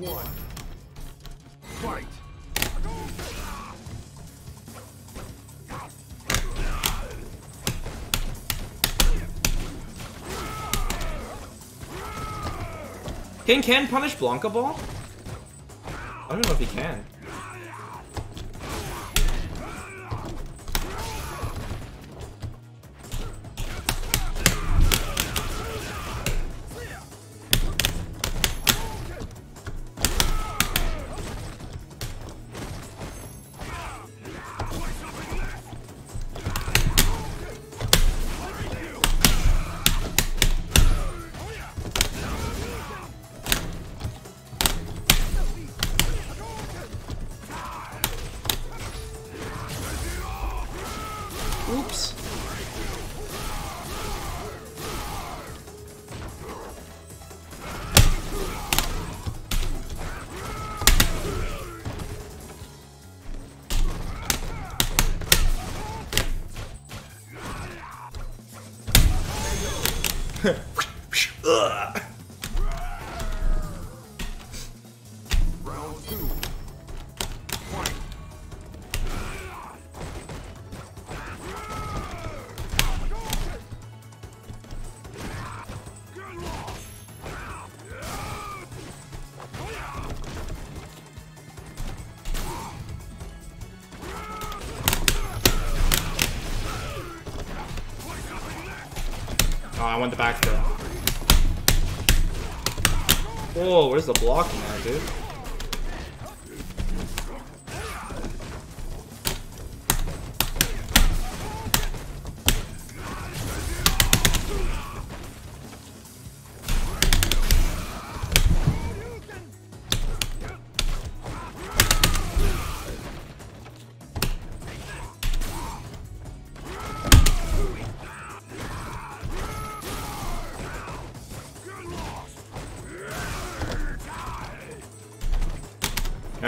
one. Fight. Can punish Blanka Ball? I don't know if he can. Ugh. Oh, I went the back throw. Whoa, where's the blocking at, dude?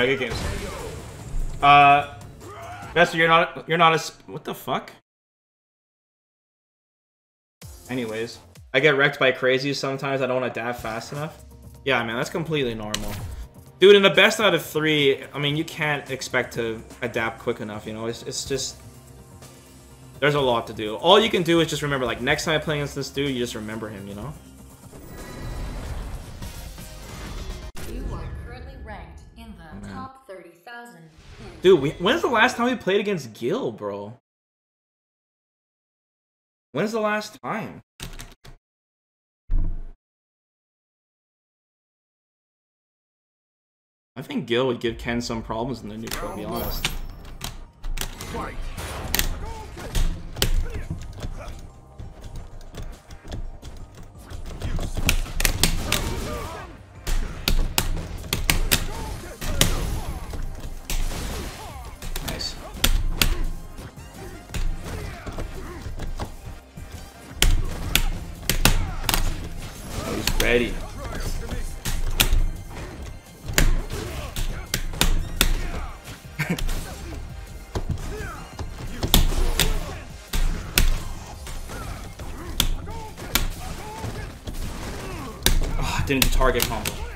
Alright, games. Uh, Master, you're not, you're not a, what the fuck? Anyways, I get wrecked by crazies sometimes. I don't want to adapt fast enough. Yeah, man, that's completely normal. Dude, in the best out of three, I mean, you can't expect to adapt quick enough, you know? It's, it's just... There's a lot to do. All you can do is just remember, like, next time I play against this dude, you just remember him, you know? You are currently ranked in mm. top 30,000. Dude, we, when's the last time we played against Gil, bro? When's the last time? I think Gil would give Ken some problems in the neutral, to be honest. Fight. Oh, didn't target combo.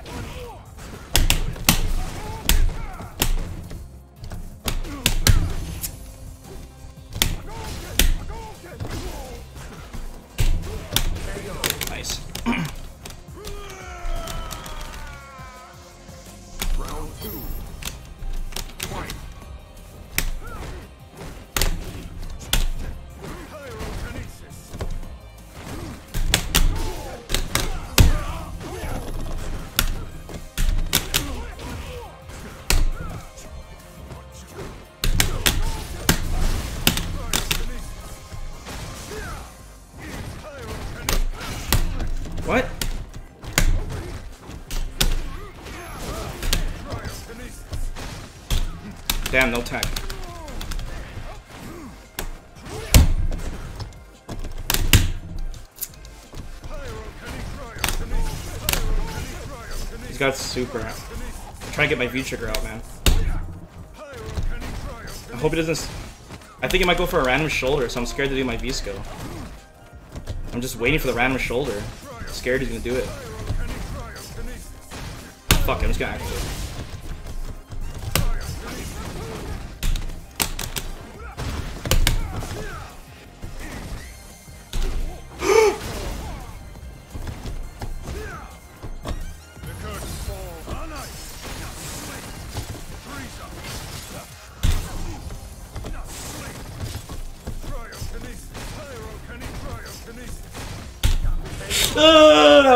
No tech. He's got super. I'm trying to get my V trigger out, man. I hope he doesn't. I think he might go for a random shoulder, so I'm scared to do my V skill. I'm just waiting for the random shoulder. Scared he's gonna do it. Fuck I'm just gonna activate.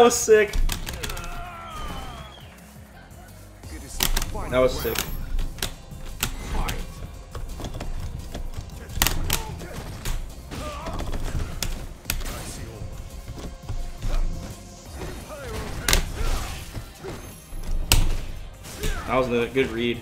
Was sick. That was sick. That was a good read.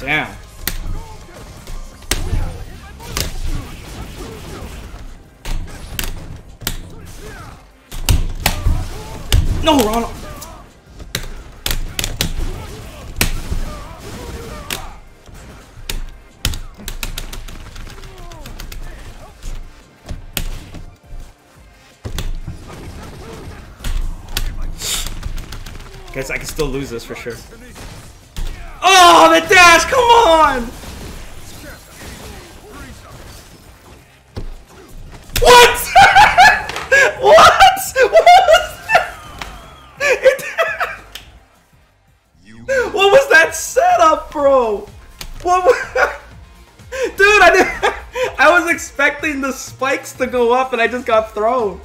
Damn. No, Ronald. Guess I can still lose this for sure. The dash! Come on! What? what? What was that? What was that setup, bro? What? Dude, I did... I was expecting the spikes to go up, and I just got thrown.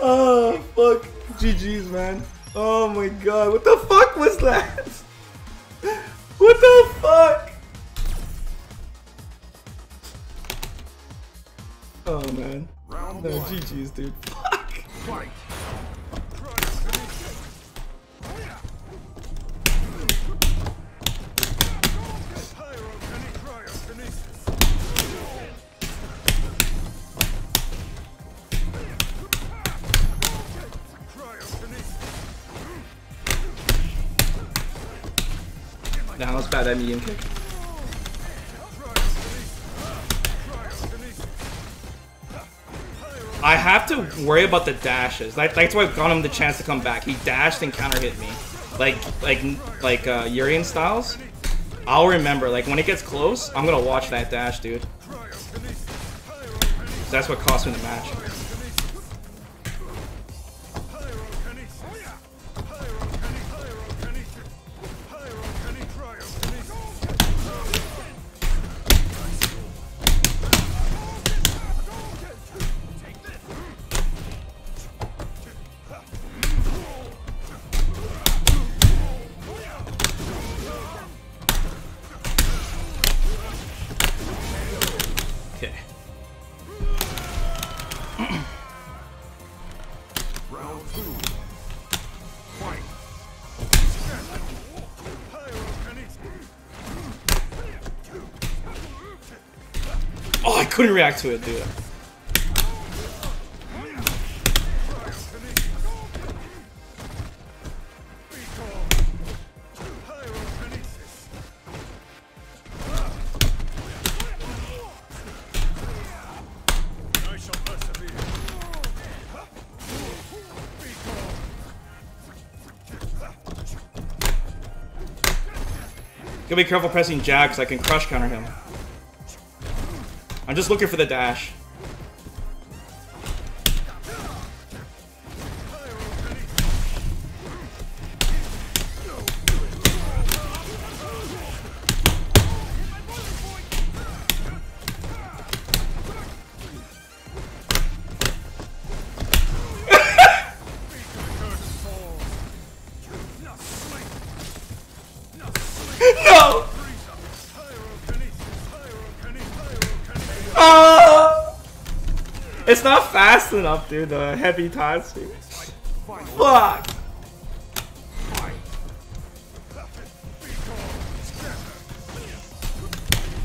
Oh fuck, GG's, man. Oh my god, what the fuck was that? What the fuck? Oh man. round No, one. GG's, dude. Fuck. Fight. Medium kick. I have to worry about the dashes. That's why I got him the chance to come back. He dashed and counter hit me, like like like uh, Urien styles. I'll remember. Like when it gets close, I'm gonna watch that dash, dude. That's what cost me the match. Couldn't react to it, dude. Gotta be careful pressing jab because I can crush counter him. I'm just looking for the dash. It's not fast enough, dude, the heavy Tatsu. Fuck!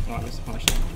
Oh, I missed the punish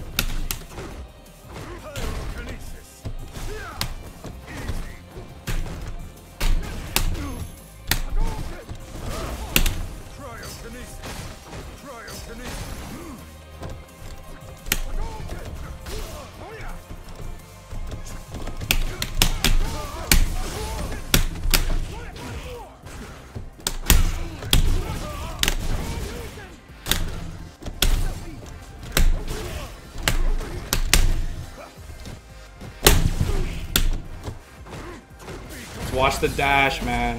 watch the dash, man.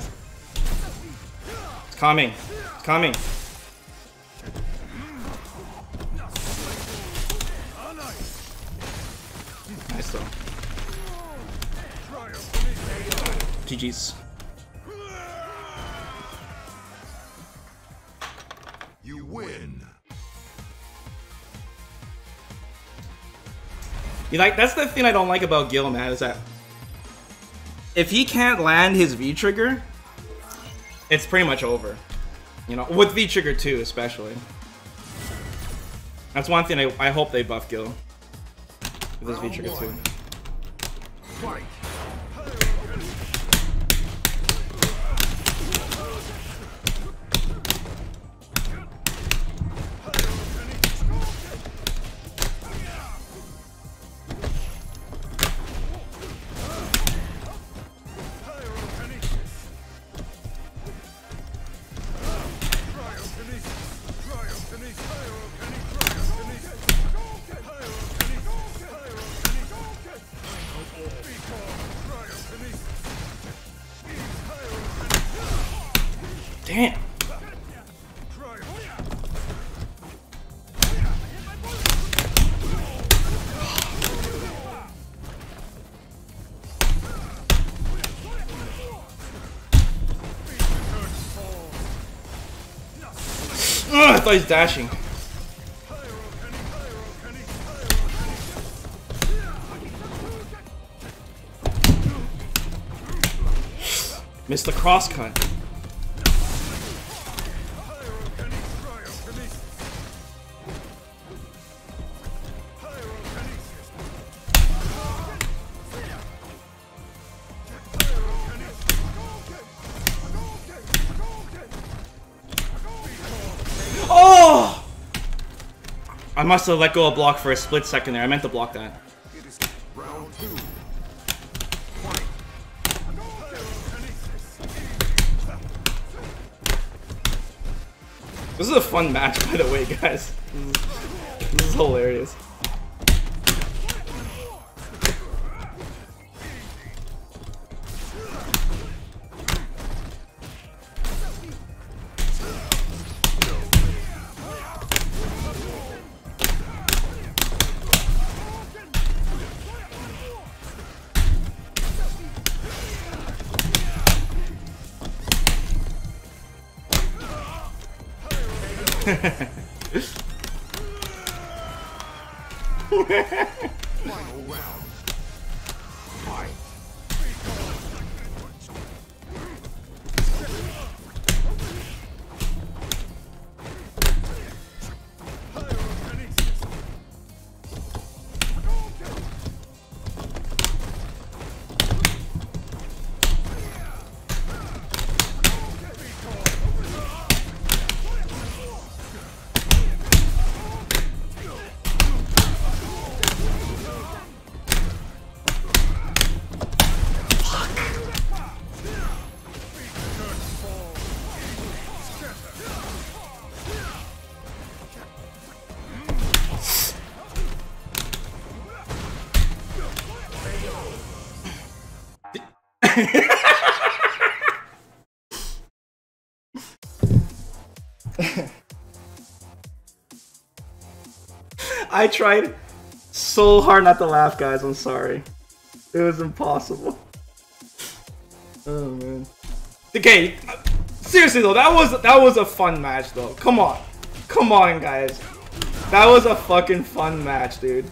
It's coming. It's coming. Nice though. GG's. You win. You like that's the thing I don't like about Gil, man, is that if he can't land his V trigger, it's pretty much over. You know, with V trigger too, especially. That's one thing I, I hope they buff Gil with his V trigger too. Fight. I thought he's dashing. Missed the cross cut. I must have let go of block for a split second there. I meant to block that. This is a fun match, by the way, guys. This is, this is hilarious. Final round. Fight. I tried so hard not to laugh, guys. I'm sorry. It was impossible. Oh man. Okay, seriously though, that was that was a fun match though. Come on, come on, guys. That was a fucking fun match, dude.